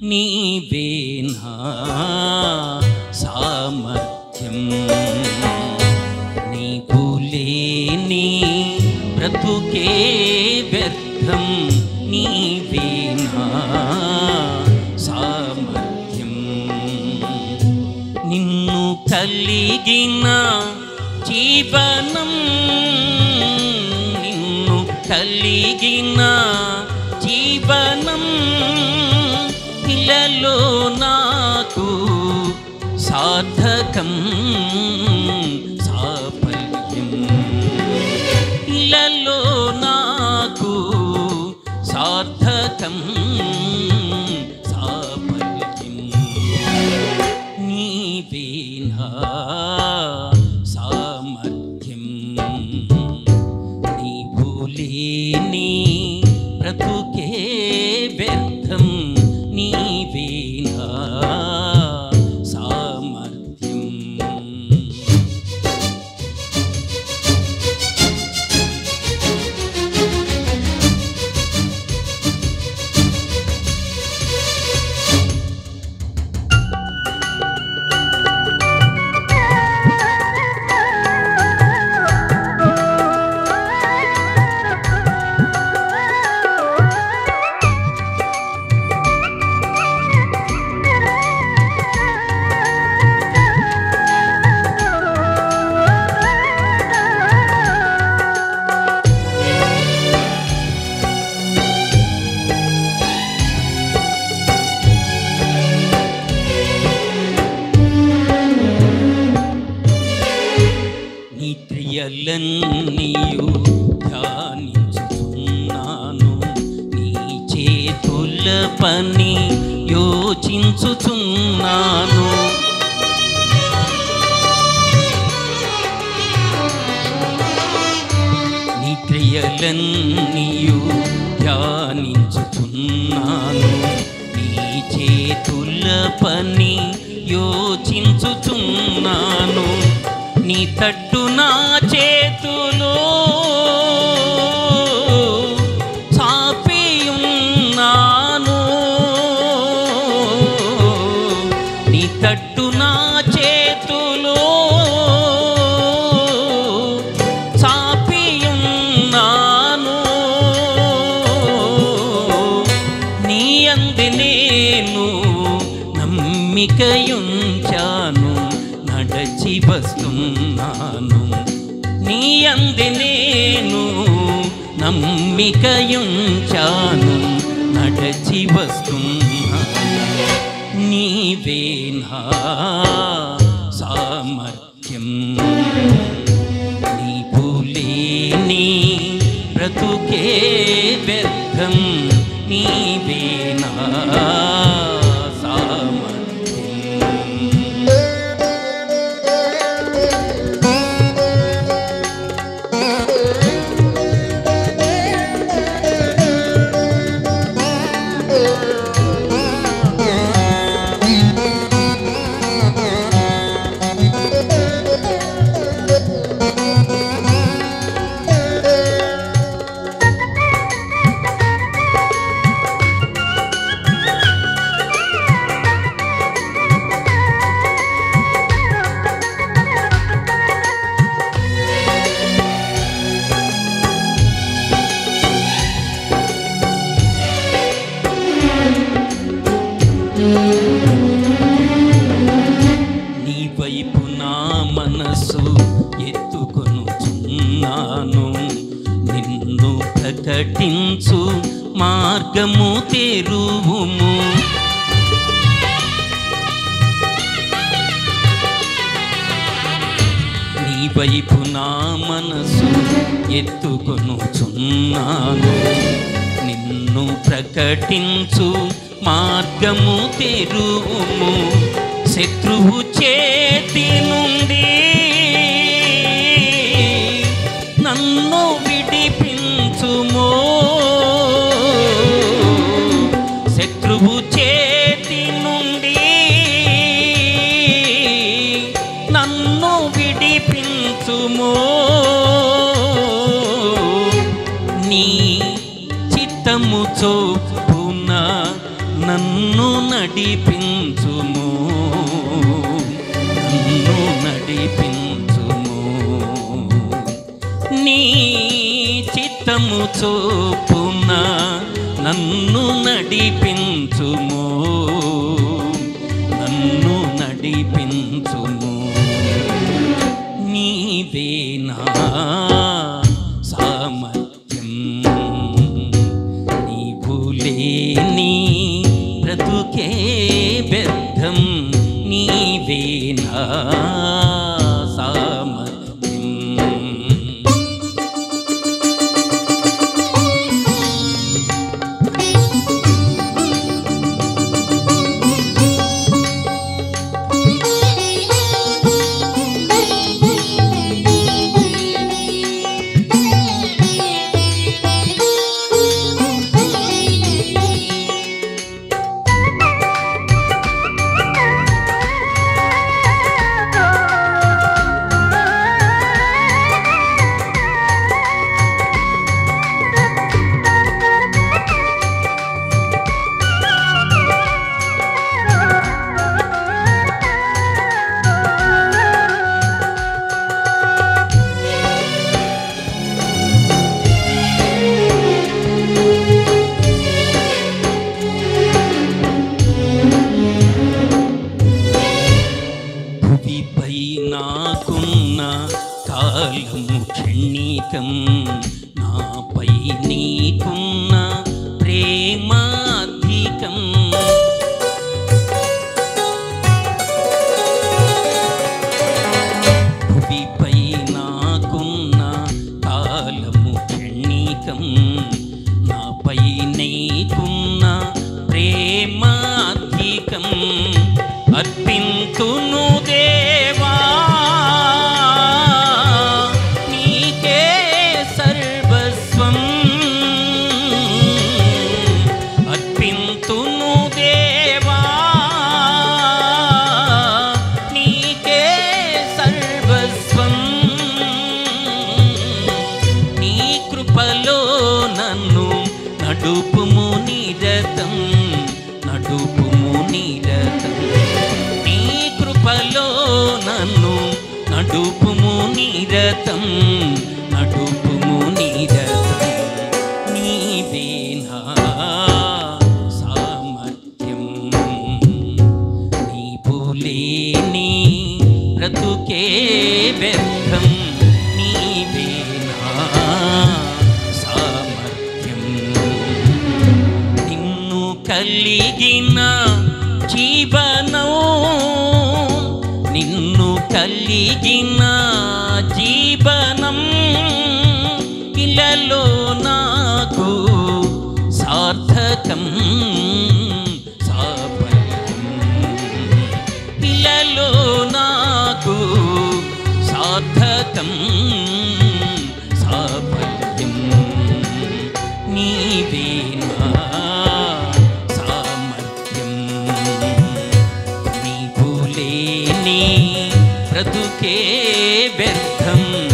నీవేనా సామర్థ్యం? నీకు లేని బ్రతుకే వ్యర్థం నీవేనా సామర్థ్యం? నిన్ను కలిగిన జీవనం నిన్ను కలిగిన జీవనం सार्थकं साफल्यं ललो नाकु सार्थकं साफल्यं नीपीना सामर्थ्यं नी भुलिनी प्रतु చేతుల పని యోచించుచున్నాను. నీ క్రియలన్నీయు ధ్యానించుచున్నాను. నీ చేతుల పని యోచించుచున్నాను. నీ తట్టు నా చేతులో నమ్మికయుంచాను నడచి వస్తున్నాను. నీ అంది నేను నమ్మికయుంచాను నడచి వస్తున్నాను. నీవేనా సామర్థ్యం? నీవు లేని బ్రతుకే వ్యర్థం. నీవేనా ప్రకటించు మార్గము తెరువుము. నీ వైపు నా మనసు ఎత్తుకొనుచున్నాను. నిన్ను ప్రకటించు మార్గము తెరువుము. శత్రువు చేతిను నన్ను నడిపించుము. నన్ను నడిపించుము. నీ చిత్తము చోపున నన్ను నడిపించుము. నీవేనా క్షణికం నాపై నడుపుము నిరతం నీ కృపలో నన్ను నడుపుము నిరతం నడుపుము నిరతం. నీవేనా సామర్థ్యం. నీవు లేని బ్రతుకే వ్యర్థం. కలిగిన జీవనం నిన్ను కలిగిన 变疼。